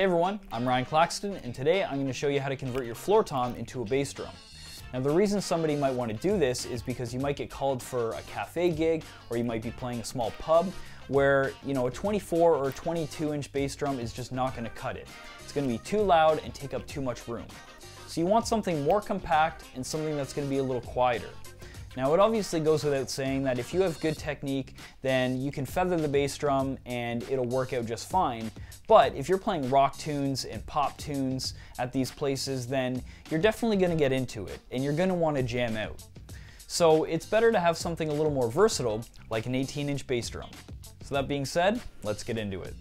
Hey everyone, I'm Ryan Claxton, and today I'm going to show you how to convert your floor tom into a bass drum. Now the reason somebody might want to do this is because you might get called for a cafe gig, or you might be playing a small pub, where you know a 24 or 22 inch bass drum is just not going to cut it. It's going to be too loud and take up too much room. So you want something more compact and something that's going to be a little quieter. Now it obviously goes without saying that if you have good technique, then you can feather the bass drum and it'll work out just fine. But if you're playing rock tunes and pop tunes at these places, then you're definitely gonna get into it and you're gonna wanna jam out. So it's better to have something a little more versatile, like an 18 inch bass drum. So that being said, let's get into it.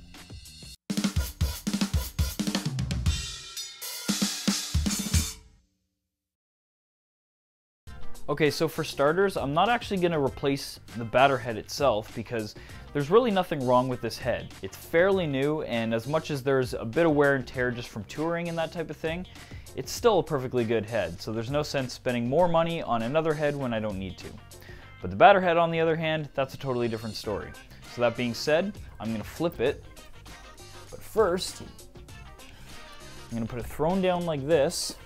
Okay, so for starters, I'm not actually going to replace the batter head itself because there's really nothing wrong with this head. It's fairly new, and as much as there's a bit of wear and tear just from touring and that type of thing, it's still a perfectly good head, so there's no sense spending more money on another head when I don't need to. But the batter head, on the other hand, that's a totally different story. So that being said, I'm going to flip it, but first, I'm going to put it thrown down like this,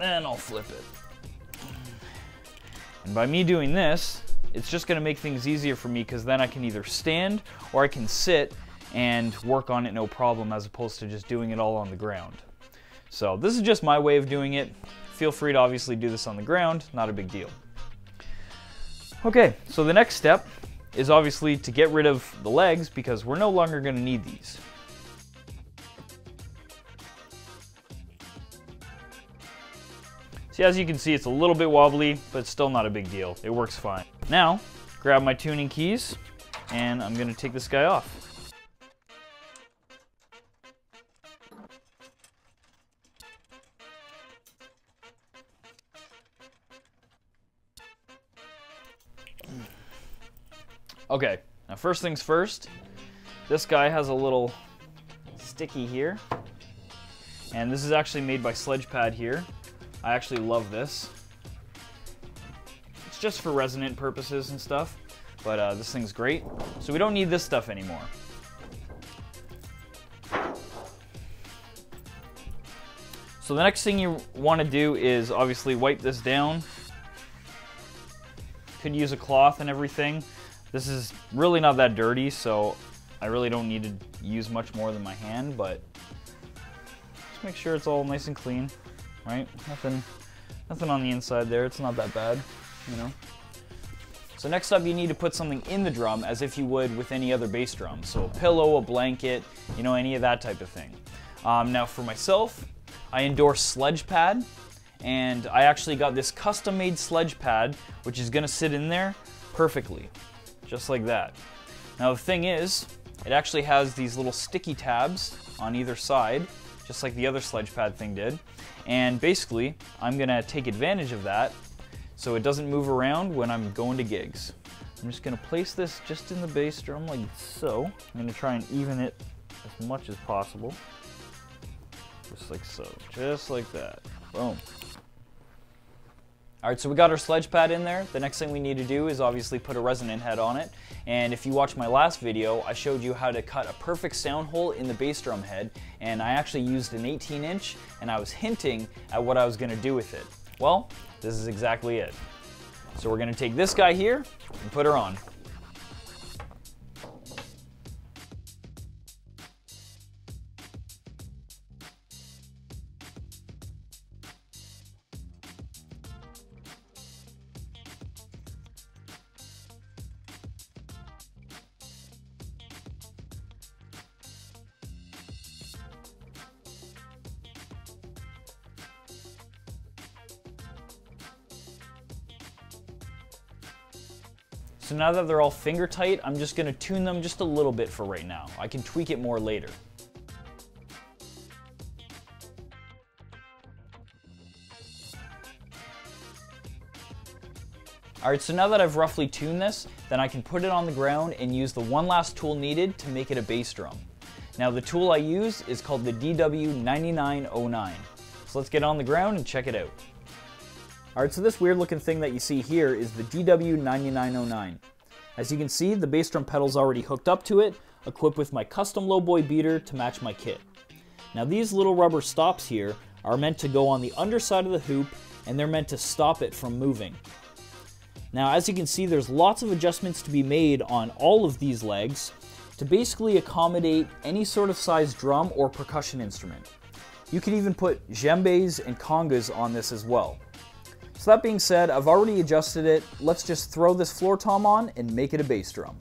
and I'll flip it. And by me doing this, it's just gonna make things easier for me because then I can either stand or I can sit and work on it no problem as opposed to just doing it all on the ground. So this is just my way of doing it. Feel free to obviously do this on the ground, not a big deal. Okay, so the next step is obviously to get rid of the legs because we're no longer gonna need these. See, as you can see, it's a little bit wobbly, but still not a big deal. It works fine. Now, grab my tuning keys, and I'm gonna take this guy off. Okay, now first things first, this guy has a little sticky here, and this is actually made by Sledgepad here. I actually love this. It's just for resonant purposes and stuff, but uh, this thing's great. So we don't need this stuff anymore. So the next thing you want to do is obviously wipe this down. Could use a cloth and everything. This is really not that dirty, so I really don't need to use much more than my hand, but just make sure it's all nice and clean right? Nothing, nothing on the inside there. It's not that bad, you know. So next up, you need to put something in the drum as if you would with any other bass drum. So a pillow, a blanket, you know, any of that type of thing. Um, now for myself, I endorse Sledge Pad, and I actually got this custom-made sledge pad, which is gonna sit in there perfectly, just like that. Now the thing is, it actually has these little sticky tabs on either side, just like the other sledge pad thing did. And basically, I'm gonna take advantage of that so it doesn't move around when I'm going to gigs. I'm just gonna place this just in the bass drum like so. I'm gonna try and even it as much as possible. Just like so, just like that. Boom. All right, so we got our sledge pad in there. The next thing we need to do is obviously put a resonant head on it. And if you watched my last video, I showed you how to cut a perfect sound hole in the bass drum head. And I actually used an 18 inch and I was hinting at what I was gonna do with it. Well, this is exactly it. So we're gonna take this guy here and put her on. So now that they're all finger tight, I'm just gonna tune them just a little bit for right now. I can tweak it more later. All right, so now that I've roughly tuned this, then I can put it on the ground and use the one last tool needed to make it a bass drum. Now the tool I use is called the DW9909. So let's get on the ground and check it out. Alright, so this weird looking thing that you see here is the DW9909. As you can see, the bass drum pedal's already hooked up to it. equipped with my custom lowboy beater to match my kit. Now these little rubber stops here are meant to go on the underside of the hoop and they're meant to stop it from moving. Now as you can see there's lots of adjustments to be made on all of these legs to basically accommodate any sort of size drum or percussion instrument. You can even put djembes and congas on this as well. So that being said, I've already adjusted it. Let's just throw this floor tom on and make it a bass drum.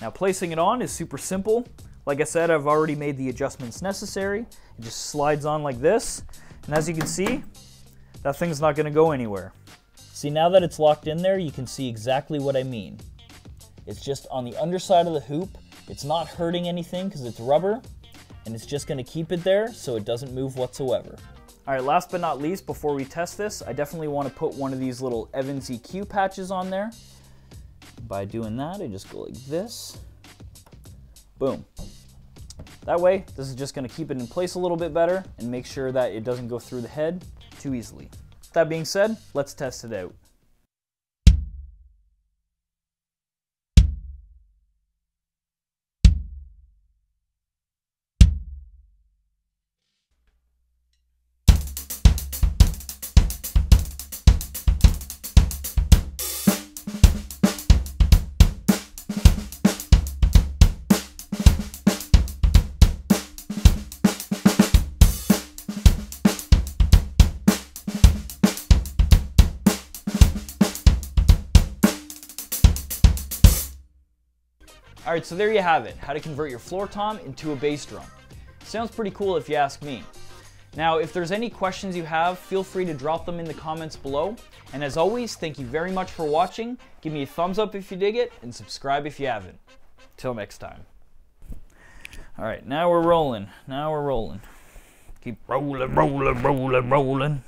Now placing it on is super simple. Like I said, I've already made the adjustments necessary. It just slides on like this. And as you can see, that thing's not gonna go anywhere. See, now that it's locked in there, you can see exactly what I mean. It's just on the underside of the hoop. It's not hurting anything because it's rubber, and it's just gonna keep it there so it doesn't move whatsoever. All right, last but not least, before we test this, I definitely wanna put one of these little Evans EQ patches on there. By doing that, I just go like this. Boom. That way, this is just gonna keep it in place a little bit better and make sure that it doesn't go through the head too easily. That being said, let's test it out. All right, so there you have it, how to convert your floor tom into a bass drum. Sounds pretty cool if you ask me. Now, if there's any questions you have, feel free to drop them in the comments below. And as always, thank you very much for watching. Give me a thumbs up if you dig it, and subscribe if you haven't. Till next time. All right, now we're rolling. Now we're rolling. Keep rolling, rolling, rolling, rolling.